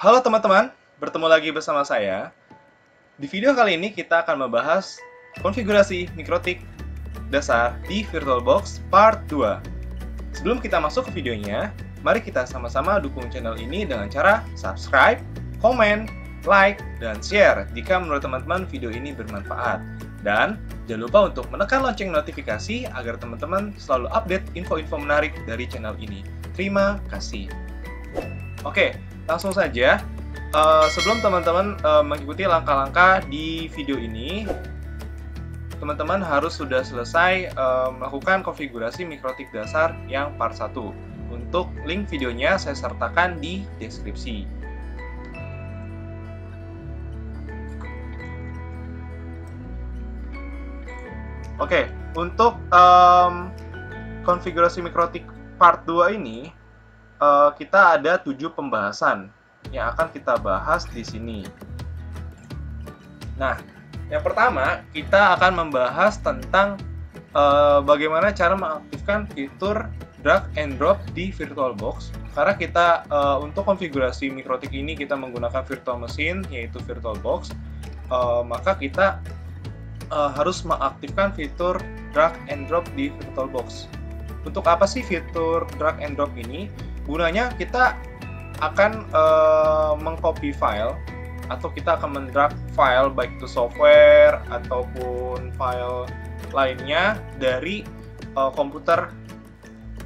Halo teman-teman, bertemu lagi bersama saya. Di video kali ini kita akan membahas konfigurasi mikrotik dasar di VirtualBox Part 2. Sebelum kita masuk ke videonya, mari kita sama-sama dukung channel ini dengan cara subscribe, komen, like, dan share jika menurut teman-teman video ini bermanfaat. Dan jangan lupa untuk menekan lonceng notifikasi agar teman-teman selalu update info-info menarik dari channel ini. Terima kasih. Oke, langsung saja. Uh, sebelum teman-teman uh, mengikuti langkah-langkah di video ini, teman-teman harus sudah selesai uh, melakukan konfigurasi mikrotik dasar yang part 1. Untuk link videonya saya sertakan di deskripsi. Oke, untuk um, konfigurasi mikrotik part 2 ini, uh, kita ada tujuh pembahasan yang akan kita bahas di sini. Nah, yang pertama kita akan membahas tentang uh, bagaimana cara mengaktifkan fitur drag and drop di VirtualBox. Karena kita uh, untuk konfigurasi mikrotik ini kita menggunakan virtual machine yaitu VirtualBox, uh, maka kita uh, harus mengaktifkan fitur drag and drop di VirtualBox. Untuk apa sih fitur drag and drop ini? Gunanya kita akan uh, mengcopy file atau kita akan mendrag file baik itu software ataupun file lainnya dari uh, komputer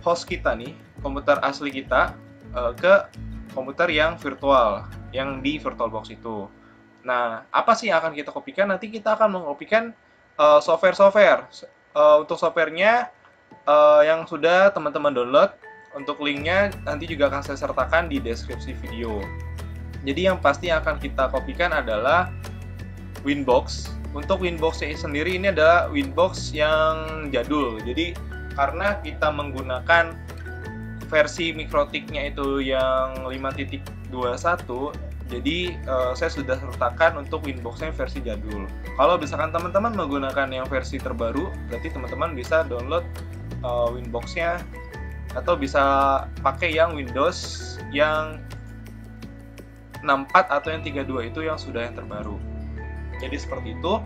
host kita nih, komputer asli kita uh, ke komputer yang virtual, yang di VirtualBox itu. Nah, apa sih yang akan kita kopikan? Nanti kita akan mengopikan software-software. Uh, untuk softwarenya uh, yang sudah teman-teman download untuk linknya nanti juga akan saya sertakan di deskripsi video. Jadi yang pasti yang akan kita kopikan adalah Winbox. Untuk Winbox sendiri ini adalah Winbox yang jadul. Jadi karena kita menggunakan versi mikrotiknya itu yang 5.21 jadi uh, saya sudah sertakan untuk Winboxnya versi jadul. Kalau misalkan teman-teman menggunakan yang versi terbaru, berarti teman-teman bisa download uh, Winboxnya atau bisa pakai yang Windows yang 64 atau yang 32 itu yang sudah yang terbaru. Jadi seperti itu.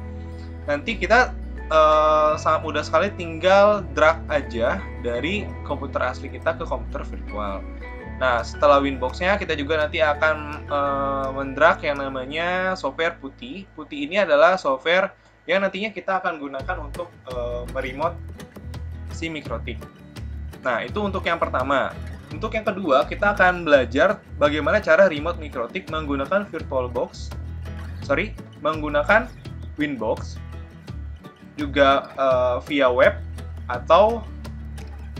Nanti kita uh, sangat mudah sekali tinggal drag aja dari komputer asli kita ke komputer virtual. Nah, setelah Winbox-nya kita juga nanti akan uh, mendrag yang namanya software putih. Putih ini adalah software yang nantinya kita akan gunakan untuk uh, meremote si mikrotik. Nah, itu untuk yang pertama. Untuk yang kedua, kita akan belajar bagaimana cara remote mikrotik menggunakan VirtualBox, sorry, menggunakan Winbox, juga uh, via web atau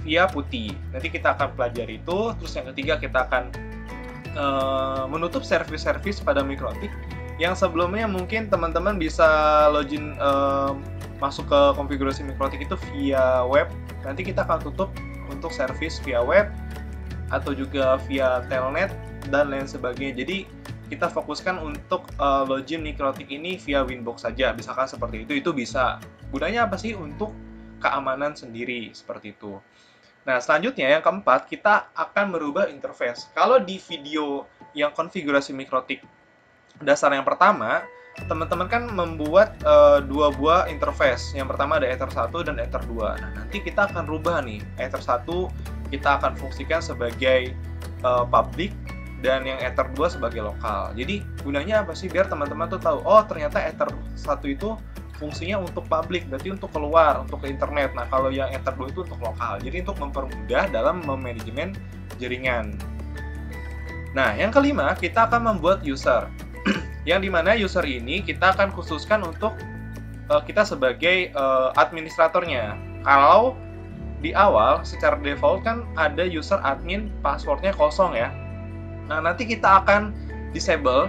via putih. Nanti kita akan pelajari itu. Terus yang ketiga kita akan uh, menutup servis-servis pada mikrotik yang sebelumnya mungkin teman-teman bisa login uh, masuk ke konfigurasi mikrotik itu via web. Nanti kita akan tutup untuk servis via web atau juga via telnet dan lain sebagainya. Jadi kita fokuskan untuk uh, login mikrotik ini via Winbox saja. Misalkan seperti itu, itu bisa. Gunanya apa sih? Untuk keamanan sendiri seperti itu. Nah, selanjutnya yang keempat, kita akan merubah interface. Kalau di video yang konfigurasi mikrotik dasar yang pertama, teman-teman kan membuat uh, dua buah interface. Yang pertama ada Ether 1 dan Ether 2. Nah, nanti kita akan rubah nih. Ether 1 kita akan fungsikan sebagai uh, public dan yang Ether 2 sebagai lokal. Jadi, gunanya apa sih? Biar teman-teman tuh tahu, oh ternyata Ether 1 itu fungsinya untuk public, berarti untuk keluar, untuk ke internet. Nah, kalau yang Ether 2 itu untuk lokal. Jadi, untuk mempermudah dalam memanajemen jaringan. Nah, yang kelima, kita akan membuat user yang di mana user ini kita akan khususkan untuk uh, kita sebagai uh, administratornya. Kalau di awal secara default kan ada user admin passwordnya kosong ya. Nah nanti kita akan disable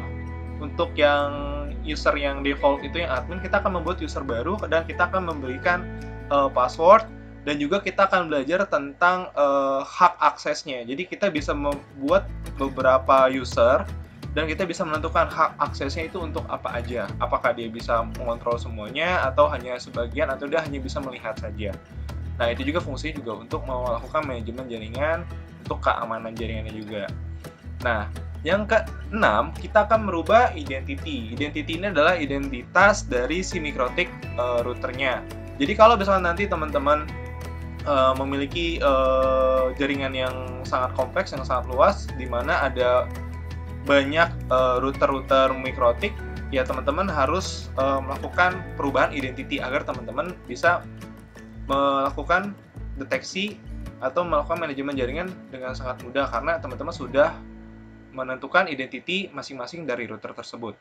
untuk yang user yang default itu yang admin kita akan membuat user baru dan kita akan memberikan uh, password dan juga kita akan belajar tentang uh, hak aksesnya. Jadi kita bisa membuat beberapa user dan kita bisa menentukan hak aksesnya itu untuk apa aja. Apakah dia bisa mengontrol semuanya atau hanya sebagian atau dia hanya bisa melihat saja. Nah, itu juga fungsi juga untuk melakukan manajemen jaringan untuk keamanan jaringannya juga. Nah, Yang keenam, kita akan merubah identity. Identity ini adalah identitas dari si mikrotik uh, routernya. Jadi kalau misalnya nanti teman-teman uh, memiliki uh, jaringan yang sangat kompleks, yang sangat luas, di mana ada banyak router-router uh, mikrotik, ya teman-teman harus uh, melakukan perubahan identity agar teman-teman bisa melakukan deteksi atau melakukan manajemen jaringan dengan sangat mudah karena teman-teman sudah menentukan identiti masing-masing dari router tersebut.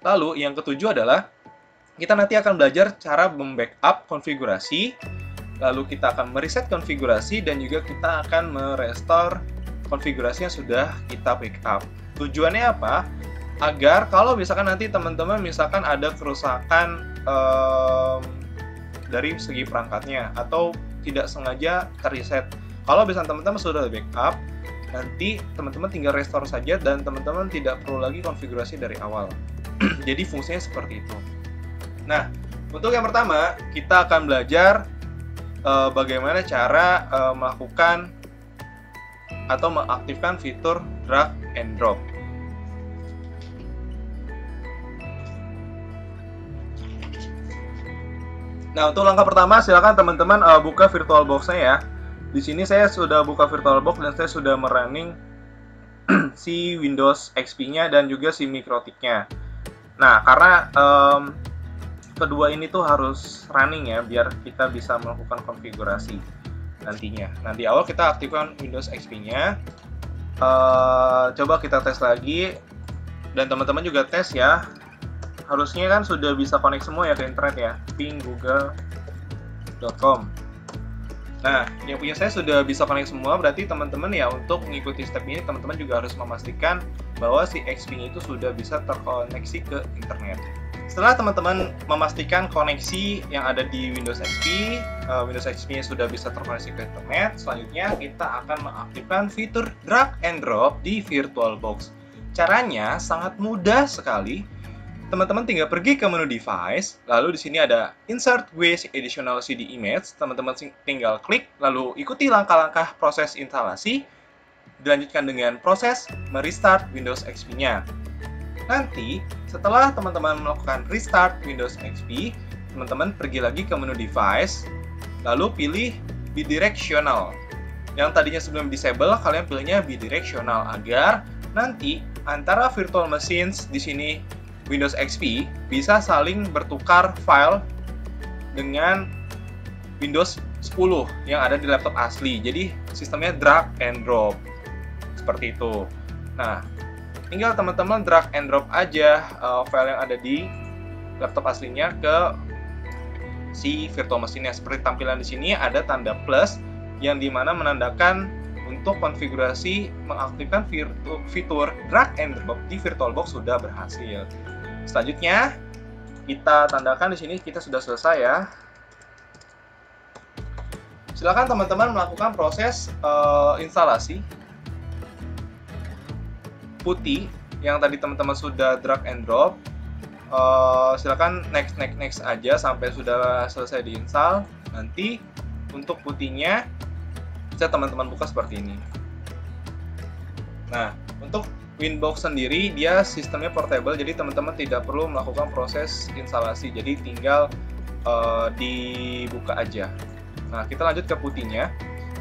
Lalu yang ketujuh adalah kita nanti akan belajar cara membackup konfigurasi, lalu kita akan mereset konfigurasi dan juga kita akan merestore konfigurasi yang sudah kita backup. Tujuannya apa? Agar kalau misalkan nanti teman-teman misalkan ada kerusakan um, dari segi perangkatnya atau tidak sengaja terreset. Kalau misalkan teman-teman sudah backup, nanti teman-teman tinggal restore saja dan teman-teman tidak perlu lagi konfigurasi dari awal. Jadi fungsinya seperti itu. Nah, untuk yang pertama kita akan belajar uh, bagaimana cara uh, melakukan atau mengaktifkan fitur drag and drop. Nah, untuk langkah pertama silakan teman-teman uh, buka VirtualBox-nya ya. Di sini saya sudah buka VirtualBox dan saya sudah merunning si Windows XP-nya dan juga si Mikrotik-nya. Nah, karena um, kedua ini tuh harus running ya biar kita bisa melakukan konfigurasi nantinya. Di awal kita aktifkan Windows XP-nya. Uh, coba kita tes lagi dan teman-teman juga tes ya. Harusnya kan sudah bisa connect semua ya ke internet ya. ping google.com. Nah, yang punya saya sudah bisa connect semua, berarti teman-teman ya untuk mengikuti step ini, teman-teman juga harus memastikan bahwa si XP itu sudah bisa terkoneksi ke internet. Setelah teman-teman memastikan koneksi yang ada di Windows XP, eh, Windows XP sudah bisa terkoneksi ke internet, selanjutnya kita akan mengaktifkan fitur drag and drop di VirtualBox. Caranya sangat mudah sekali, teman-teman tinggal pergi ke menu device, lalu di sini ada insert with additional CD image, teman-teman tinggal klik, lalu ikuti langkah-langkah proses instalasi, dilanjutkan dengan proses merestart Windows XP-nya. Nanti, setelah teman-teman melakukan restart Windows XP, teman-teman pergi lagi ke menu device, lalu pilih bidirectional. Yang tadinya sebelum disable, kalian pilihnya bidirectional agar nanti antara virtual machines di sini Windows XP bisa saling bertukar file dengan Windows 10 yang ada di laptop asli. Jadi sistemnya drag and drop. Seperti itu. Nah, tinggal teman-teman drag and drop aja uh, file yang ada di laptop aslinya ke si virtual machine seperti tampilan di sini ada tanda plus yang di mana menandakan untuk konfigurasi mengaktifkan fitur drag and drop di VirtualBox sudah berhasil. Selanjutnya, kita tandakan di sini kita sudah selesai ya. Silakan teman-teman melakukan proses uh, instalasi putih yang tadi teman-teman sudah drag and drop. Uh, silakan next next next aja sampai sudah selesai diinstal. Nanti untuk putihnya bisa teman-teman buka seperti ini. Nah, untuk Winbox sendiri dia sistemnya portable jadi teman-teman tidak perlu melakukan proses instalasi jadi tinggal uh, dibuka aja. Nah kita lanjut ke putihnya.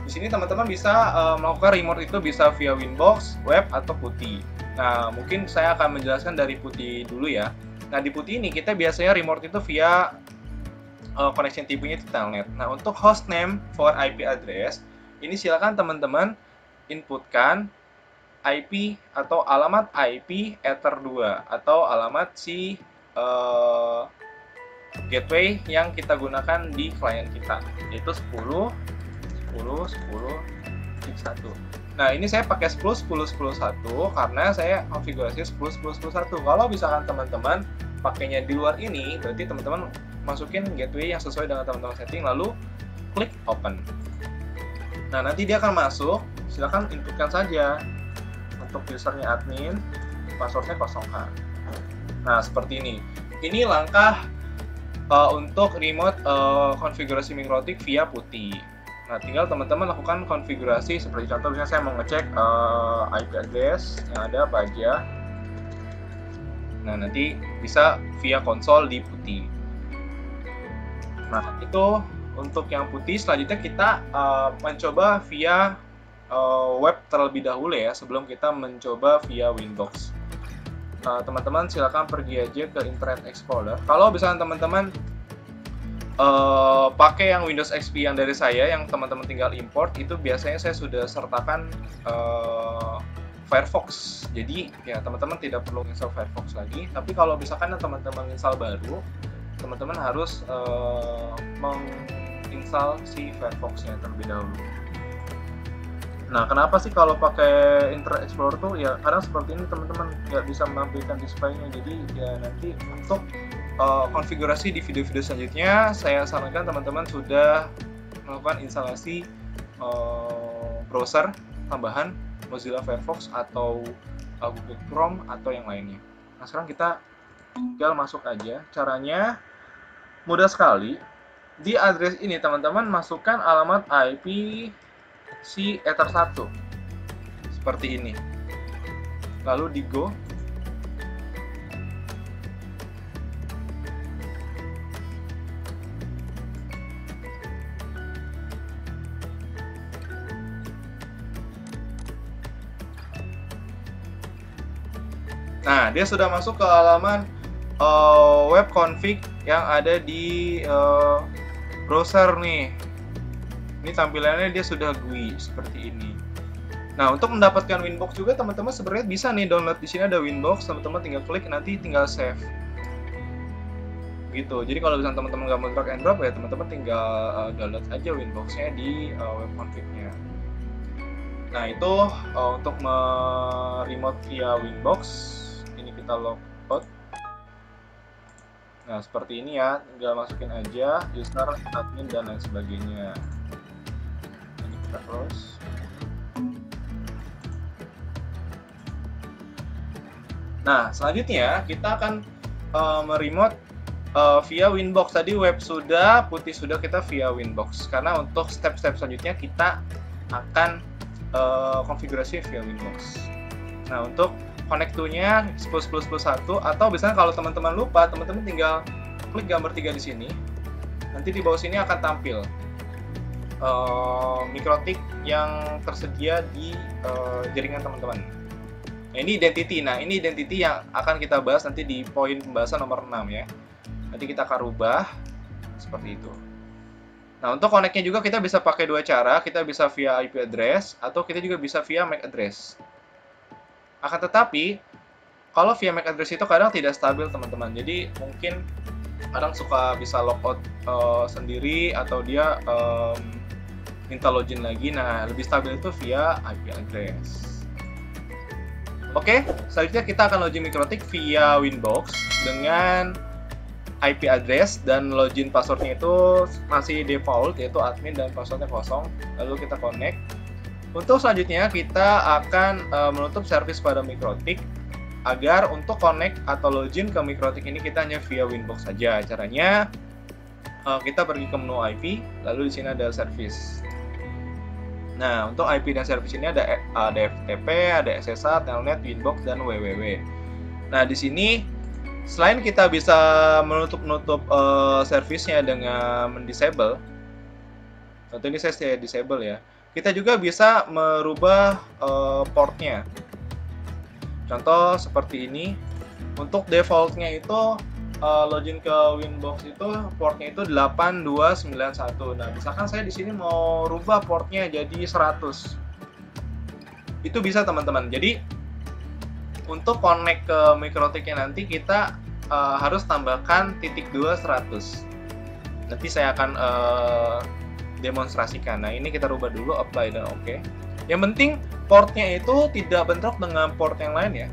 Di sini teman-teman bisa uh, melakukan remote itu bisa via Winbox, web atau putih. Nah mungkin saya akan menjelaskan dari putih dulu ya. Nah di putih ini kita biasanya remote itu via uh, connection tipenya di telnet. Nah untuk hostname for IP address ini silakan teman-teman inputkan IP atau alamat IP Ether 2 atau alamat si uh, gateway yang kita gunakan di klien kita yaitu 10 10 10 1. Nah, ini saya pakai 10 10 10 1 karena saya konfigurasi 10 10 10 1. Kalau misalkan teman-teman pakainya di luar ini, berarti teman-teman masukin gateway yang sesuai dengan teman-teman setting lalu klik open. Nah, nanti dia akan masuk, silahkan inputkan saja untuk usernya admin, passwordnya kosongkan. Nah, seperti ini. Ini langkah uh, untuk remote uh, konfigurasi mikrotik via putih. Nah, tinggal teman-teman lakukan konfigurasi seperti contoh misalnya saya mau ngecek uh, IP address yang ada apa aja. Nah, nanti bisa via konsol di putih. Nah, itu untuk yang putih selanjutnya kita uh, mencoba via uh, web terlebih dahulu ya sebelum kita mencoba via Windows. Teman-teman uh, silakan pergi aja ke Internet Explorer. Kalau misalnya teman-teman uh, pakai yang Windows XP yang dari saya yang teman-teman tinggal import itu biasanya saya sudah sertakan uh, Firefox. Jadi ya teman-teman tidak perlu install Firefox lagi. Tapi kalau misalkan teman-teman install baru teman-teman harus uh, menginstal si Firefox-nya terlebih dahulu. Nah, kenapa sih kalau pakai Internet Explorer tuh? Ya kadang seperti ini teman-teman nggak bisa menampilkan display-nya. Jadi ya nanti untuk uh, konfigurasi di video-video selanjutnya, saya sarankan teman-teman sudah melakukan instalasi uh, browser tambahan Mozilla Firefox atau uh, Google Chrome atau yang lainnya. Nah, sekarang kita tinggal masuk aja. Caranya mudah sekali. Di address ini teman-teman masukkan alamat IP si Ether 1 seperti ini. Lalu di go Nah, dia sudah masuk ke halaman uh, web config yang ada di uh, browser nih. Ini tampilannya dia sudah GUI seperti ini. Nah, untuk mendapatkan Winbox juga teman-teman sebenarnya bisa nih download di sini ada Winbox, teman-teman tinggal klik nanti tinggal save. Gitu. Jadi kalau misalnya teman-teman nggak mau drag and drop ya teman-teman tinggal uh, download aja Winbox-nya di uh, web config-nya. Nah, itu uh, untuk remote via Winbox kita logout nah seperti ini ya tinggal masukin aja user admin dan lain sebagainya. Ini kita close. Nah selanjutnya kita akan uh, meremote uh, via Winbox. Tadi web sudah putih sudah kita via Winbox. Karena untuk step-step selanjutnya kita akan uh, konfigurasi via Winbox. Nah untuk connect to-nya 10 10 10 1 atau misalnya kalau teman-teman lupa, teman-teman tinggal klik gambar tiga di sini. Nanti di bawah sini akan tampil uh, mikrotik yang tersedia di uh, jaringan teman-teman. Nah, ini identity. Nah, ini identity yang akan kita bahas nanti di poin pembahasan nomor 6 ya. Nanti kita akan rubah seperti itu. Nah, untuk connect-nya juga kita bisa pakai dua cara. Kita bisa via IP address atau kita juga bisa via MAC address. Akan tetapi, kalau via MAC address itu kadang tidak stabil teman-teman. Jadi mungkin kadang suka bisa logout uh, sendiri atau dia um, minta login lagi. Nah, lebih stabil itu via IP address. Oke, selanjutnya kita akan login Mikrotik via Winbox dengan IP address dan login passwordnya itu masih default yaitu admin dan passwordnya kosong. Lalu kita connect untuk selanjutnya kita akan uh, menutup service pada Mikrotik agar untuk connect atau login ke Mikrotik ini kita hanya via Winbox saja. Caranya uh, kita pergi ke menu IP, lalu di sini ada service. Nah, untuk IP dan service ini ada ada FTP, ada SSH, Telnet, Winbox dan WWW. Nah, di sini selain kita bisa menutup-nutup uh, service-nya dengan mendisable, tentu ini saya disable ya kita juga bisa merubah uh, portnya. Contoh seperti ini. Untuk defaultnya itu uh, login ke Winbox itu portnya itu 8291. Nah, misalkan saya di sini mau rubah portnya jadi 100. Itu bisa teman-teman. Jadi untuk connect ke mikrotiknya nanti kita uh, harus tambahkan titik 2 100. Nanti saya akan uh, demonstrasikan. Nah, ini kita rubah dulu apply dan oke. Okay. Yang penting portnya itu tidak bentrok dengan port yang lain ya.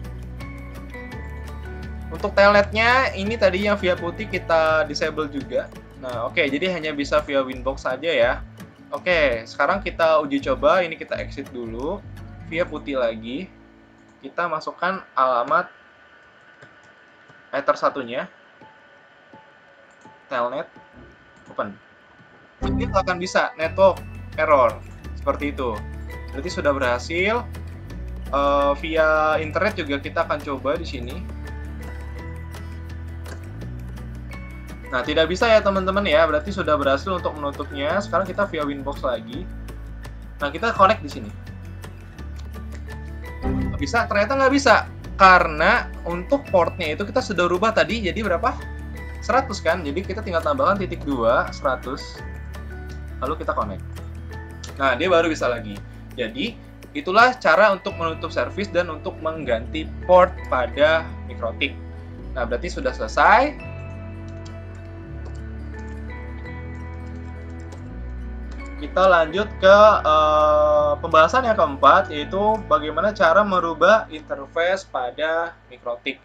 Untuk telnetnya ini tadi yang via putih kita disable juga. Nah, oke, okay, jadi hanya bisa via Winbox saja ya. Oke, okay, sekarang kita uji coba. Ini kita exit dulu. Via putih lagi. Kita masukkan alamat ether satunya. Telnet. Open ini akan bisa network error seperti itu berarti sudah berhasil uh, via internet juga kita akan coba di sini Nah, tidak bisa ya teman-teman ya, berarti sudah berhasil untuk menutupnya. Sekarang kita via Winbox lagi. Nah, kita connect di sini. Bisa? Ternyata nggak bisa. Karena untuk portnya itu kita sudah rubah tadi, jadi berapa? 100 kan? Jadi kita tinggal tambahkan titik 2, 100. Lalu kita connect. Nah, dia baru bisa lagi. Jadi, itulah cara untuk menutup service dan untuk mengganti port pada MikroTik. Nah, berarti sudah selesai. kita lanjut ke uh, pembahasan yang keempat yaitu bagaimana cara merubah interface pada mikrotik.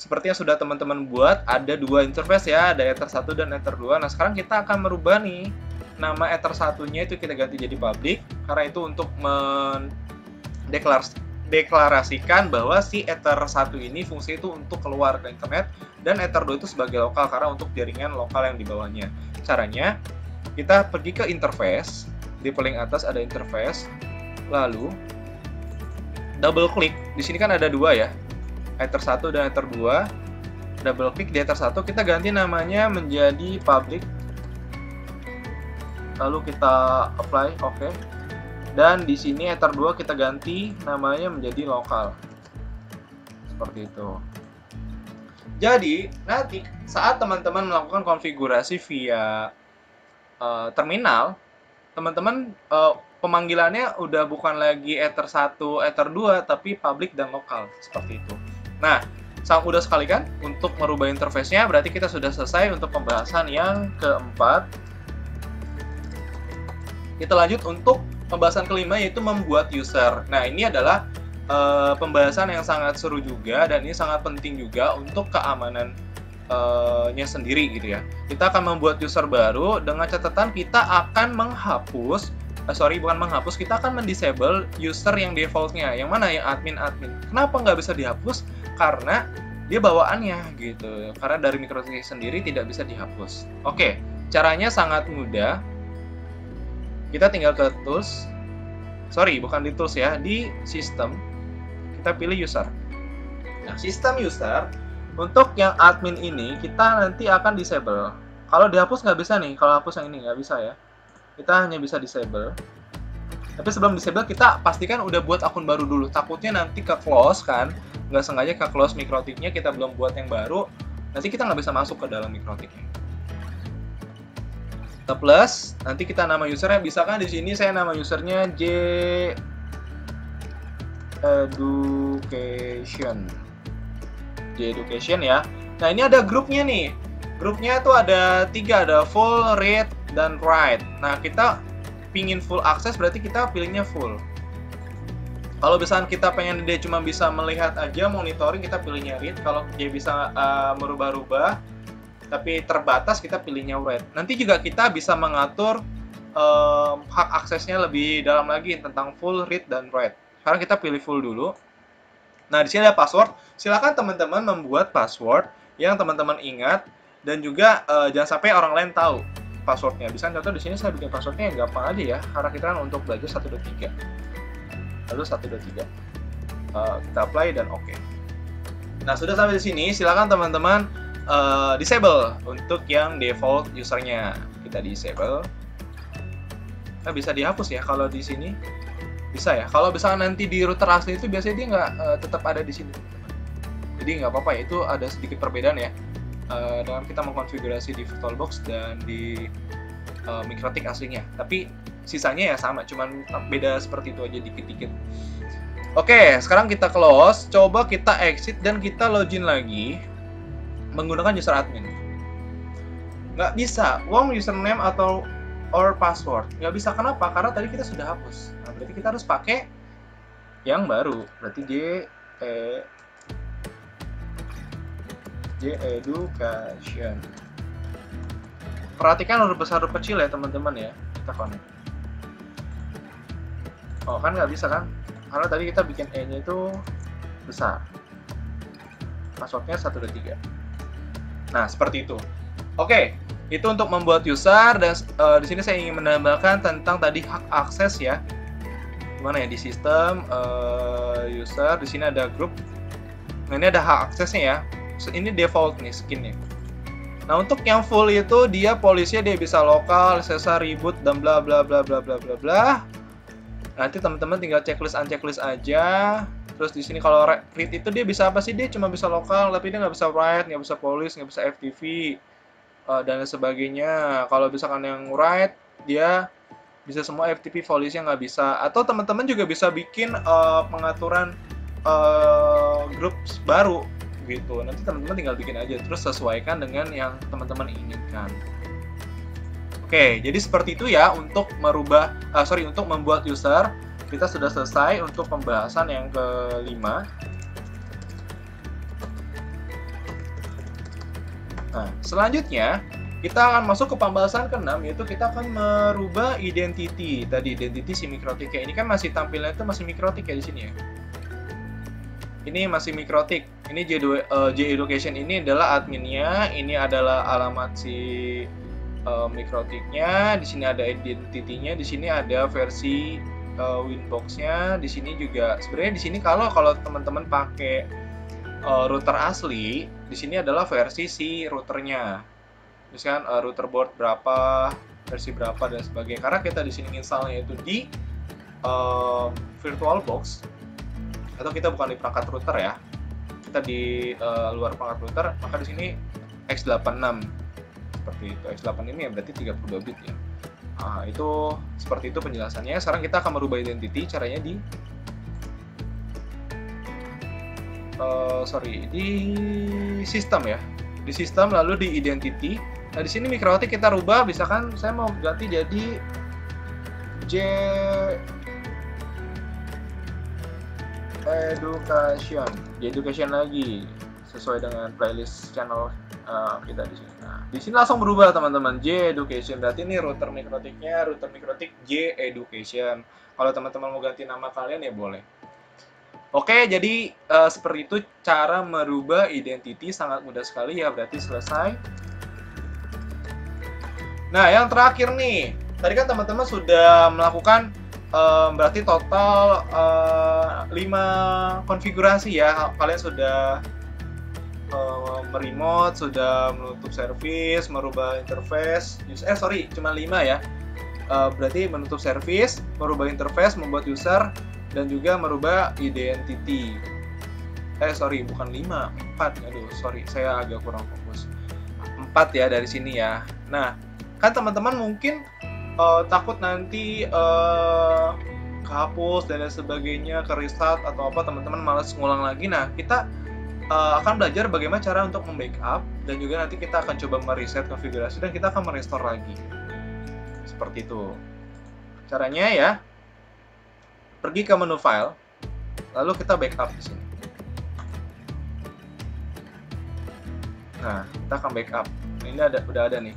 Seperti yang sudah teman-teman buat, ada dua interface ya, ada Ether 1 dan Ether 2. Nah, sekarang kita akan merubah nih nama Ether satunya itu kita ganti jadi public karena itu untuk mendeklarasikan bahwa si Ether 1 ini fungsi itu untuk keluar ke internet dan Ether 2 itu sebagai lokal karena untuk jaringan lokal yang di bawahnya. Caranya kita pergi ke interface di paling atas ada interface lalu double klik di sini kan ada dua ya Ether 1 dan Ether 2 double klik di Ether 1 kita ganti namanya menjadi public lalu kita apply oke okay. dan di sini Ether 2 kita ganti namanya menjadi lokal seperti itu jadi nanti saat teman-teman melakukan konfigurasi via uh, terminal, teman-teman uh, pemanggilannya udah bukan lagi Ether 1, Ether 2, tapi public dan lokal, seperti itu. Nah, sang udah sekali kan untuk merubah interface-nya, berarti kita sudah selesai untuk pembahasan yang keempat. Kita lanjut untuk pembahasan kelima yaitu membuat user. Nah, ini adalah uh, pembahasan yang sangat seru juga dan ini sangat penting juga untuk keamanan uh, nya sendiri gitu ya. Kita akan membuat user baru dengan catatan kita akan menghapus uh, sorry bukan menghapus, kita akan mendisable user yang defaultnya. Yang mana yang admin-admin. Kenapa nggak bisa dihapus? Karena dia bawaannya gitu. Karena dari MicroTik sendiri tidak bisa dihapus. Oke, caranya sangat mudah. Kita tinggal ke tools. Sorry, bukan di tools ya, di sistem. Kita pilih user. Nah, sistem user untuk yang admin ini kita nanti akan disable. Kalau dihapus nggak bisa nih, kalau hapus yang ini nggak bisa ya. Kita hanya bisa disable. Tapi sebelum disable kita pastikan udah buat akun baru dulu. Takutnya nanti ke close kan, nggak sengaja ke close mikrotiknya kita belum buat yang baru, nanti kita nggak bisa masuk ke dalam mikrotiknya. Kita plus, nanti kita nama usernya bisa kan di sini saya nama usernya J Education di education ya. Nah ini ada grupnya nih. Grupnya itu ada tiga, ada full, read, dan write. Nah kita pingin full akses berarti kita pilihnya full. Kalau misalnya kita pengen dia cuma bisa melihat aja monitoring kita pilihnya read. Kalau dia bisa uh, merubah-rubah tapi terbatas kita pilihnya read. Nanti juga kita bisa mengatur uh, hak aksesnya lebih dalam lagi tentang full, read, dan write. Sekarang kita pilih full dulu. Nah, di sini ada password. Silakan teman-teman membuat password yang teman-teman ingat dan juga uh, jangan sampai orang lain tahu passwordnya. Bisa contoh di sini saya bikin passwordnya yang gampang aja ya, karena kita kan untuk belajar 123. Lalu 123. Uh, kita apply dan oke. Okay. Nah, sudah sampai di sini, silakan teman-teman uh, disable untuk yang default usernya. Kita disable. Nah, bisa dihapus ya kalau di sini. Bisa ya. Kalau misalnya nanti di router asli itu biasanya dia nggak uh, tetap ada di sini. Jadi nggak apa-apa ya. Itu ada sedikit perbedaan ya. Uh, dalam kita mengkonfigurasi di VirtualBox dan di uh, MikroTik aslinya. Tapi sisanya ya sama cuman beda seperti itu aja dikit-dikit. Oke sekarang kita close. Coba kita exit dan kita login lagi menggunakan user admin. Nggak bisa. Uang username atau or password. Nggak bisa. Kenapa? Karena tadi kita sudah hapus. Nah berarti kita harus pakai yang baru. Berarti j e j education. Perhatikan huruf besar huruf kecil ya teman-teman ya. Kita connect. Oh kan nggak bisa kan? Karena tadi kita bikin e nya itu besar. Passwordnya 123 nah seperti itu. Oke itu untuk membuat user dan uh, di sini saya ingin menambahkan tentang tadi hak akses ya. Gimana ya di sistem uh, user di sini ada grup. Nah ini ada hak aksesnya ya. Ini default nih skinnya. Nah untuk yang full itu dia polisinya dia bisa lokal sesa reboot dan bla bla bla bla bla bla bla. Nanti teman-teman tinggal checklist unchecklist aja terus di sini kalau read itu dia bisa apa sih dia cuma bisa lokal tapi dia nggak bisa write nggak bisa police nggak bisa FTP uh, dan sebagainya. Kalau misalkan yang write dia bisa semua FTP yang nggak bisa. Atau teman-teman juga bisa bikin uh, pengaturan uh, grup baru gitu. Nanti teman-teman tinggal bikin aja terus sesuaikan dengan yang teman-teman inginkan. Oke, jadi seperti itu ya untuk merubah, uh, sorry untuk membuat user. Kita sudah selesai untuk pembahasan yang kelima. Nah, selanjutnya kita akan masuk ke pembahasan ke-6 yaitu kita akan merubah identity. Tadi identity si mikrotik ya. Ini kan masih tampilnya itu masih mikrotik ya di sini ya. Ini masih mikrotik. Ini J, uh, J Education ini adalah adminnya, ini adalah alamat si uh, mikrotiknya, di sini ada identity-nya, di sini ada versi uh, Winbox-nya, di sini juga sebenarnya di sini kalau kalau teman-teman pakai uh, router asli, di sini adalah versi si routernya. Misalkan uh, router board berapa, versi berapa dan sebagainya. Karena kita di sini installnya itu di uh, VirtualBox atau kita bukan di perangkat router ya. Kita di uh, luar perangkat router, maka di sini x86 seperti itu. X8 ini ya berarti 32 bit ya. Nah, itu seperti itu penjelasannya. Sekarang kita akan merubah identity, caranya di uh, sorry di sistem ya. Di sistem lalu di identity nah di sini mikrotik kita rubah. Misalkan saya mau ganti jadi J education. J education lagi sesuai dengan playlist channel uh, kita di sini nah di sini langsung berubah teman-teman. J education. Berarti ini router mikrotiknya router mikrotik J education. Kalau teman-teman mau ganti nama kalian ya boleh. Oke, jadi uh, seperti itu cara merubah identity sangat mudah sekali ya, berarti selesai. Nah, yang terakhir nih, tadi kan teman-teman sudah melakukan uh, berarti total uh, eh, 5 konfigurasi ya. Kalian sudah uh, sudah menutup service, merubah interface. Eh sorry, cuma 5 ya. Uh, berarti menutup service, merubah interface, membuat user, dan juga merubah identity. Eh sorry, bukan 5, 4. Aduh, sorry, saya agak kurang fokus. 4 ya dari sini ya. Nah, kan teman-teman mungkin uh, takut nanti uh, kehapus dan lain sebagainya, ke restart atau apa, teman-teman malas ngulang lagi. Nah, kita uh, akan belajar bagaimana cara untuk membackup dan juga nanti kita akan coba mereset konfigurasi dan kita akan merestore lagi. Seperti itu. Caranya ya, pergi ke menu file, lalu kita backup di sini. Nah, kita akan backup. Ini ada udah ada nih.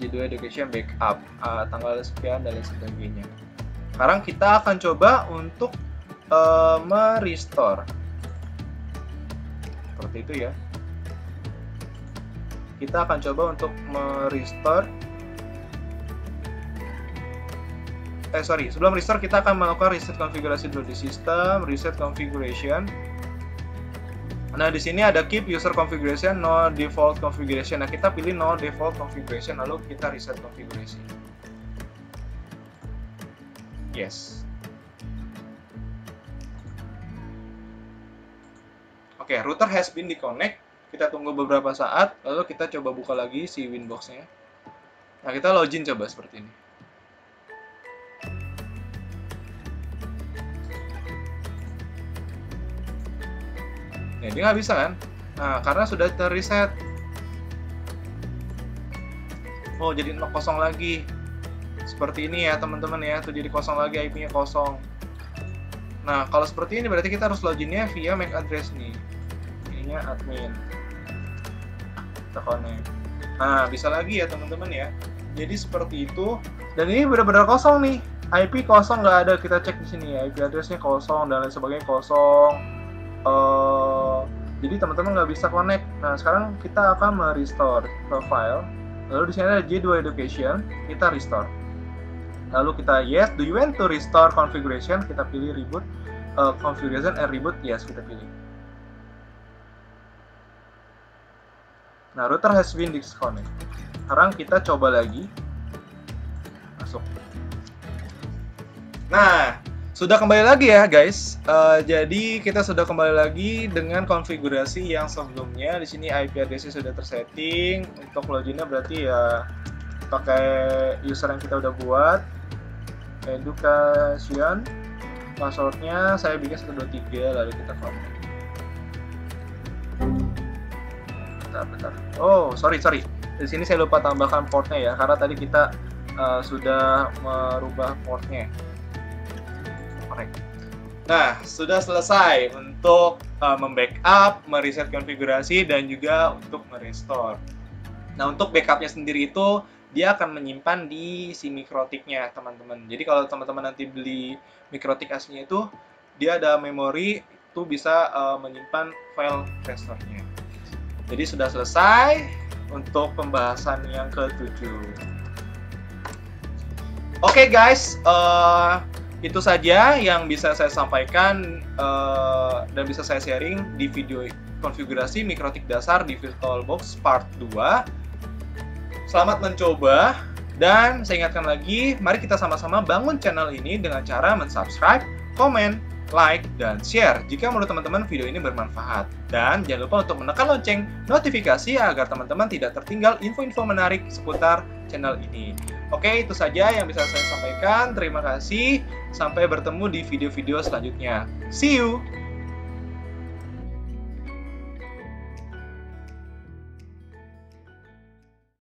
J2 Education backup uh, tanggal sekian dan lain sebagainya. Sekarang kita akan coba untuk uh, merestore. Seperti itu ya. Kita akan coba untuk merestore eh sorry, sebelum restore kita akan melakukan reset konfigurasi dulu di sistem, reset configuration. Nah, di sini ada keep user configuration, no default configuration. Nah, kita pilih no default configuration, lalu kita reset konfigurasi. Yes. Oke, router has been disconnect. Kita tunggu beberapa saat, lalu kita coba buka lagi si Winbox-nya. Nah, kita login coba seperti ini. ya dia nggak bisa kan nah karena sudah terreset oh jadi kosong lagi seperti ini ya teman-teman ya tuh jadi kosong lagi IP-nya kosong nah kalau seperti ini berarti kita harus loginnya via MAC address nih ininya admin. Kita nah bisa lagi ya teman-teman ya. Jadi seperti itu. Dan ini benar-benar kosong nih. IP kosong nggak ada. Kita cek di sini ya. IP addressnya kosong dan lain sebagainya kosong. Uh, jadi teman-teman nggak bisa connect. Nah sekarang kita akan merestore profile. Lalu di sini ada J2 Education, kita restore. Lalu kita yes, do you want to restore configuration? Kita pilih reboot. Uh, configuration and reboot, yes kita pilih. Nah, router has been disconnected. Sekarang kita coba lagi. Masuk. Nah, sudah kembali lagi ya guys. Uh, jadi kita sudah kembali lagi dengan konfigurasi yang sebelumnya. Di sini IP address sudah tersetting. Untuk loginnya berarti ya pakai user yang kita udah buat. Education. Passwordnya saya bikin 123 lalu kita connect. Bentar oh sorry sorry. Di sini saya lupa tambahkan portnya ya karena tadi kita uh, sudah merubah portnya. Nah sudah selesai untuk uh, membackup mereset konfigurasi dan juga untuk merestore. Nah untuk backupnya sendiri itu dia akan menyimpan di si mikrotiknya teman-teman. Jadi kalau teman-teman nanti beli mikrotik aslinya itu dia ada memori itu bisa uh, menyimpan file rasternya jadi sudah selesai untuk pembahasan yang ketujuh. Oke okay guys, uh, itu saja yang bisa saya sampaikan uh, dan bisa saya sharing di video konfigurasi mikrotik dasar di VirtualBox Part 2. Selamat mencoba dan saya ingatkan lagi, mari kita sama-sama bangun channel ini dengan cara mensubscribe, komen, like, dan share jika menurut teman-teman video ini bermanfaat. Dan jangan lupa untuk menekan lonceng notifikasi agar teman-teman tidak tertinggal info-info menarik seputar channel ini. Oke, itu saja yang bisa saya sampaikan. Terima kasih. Sampai bertemu di video-video selanjutnya. See you!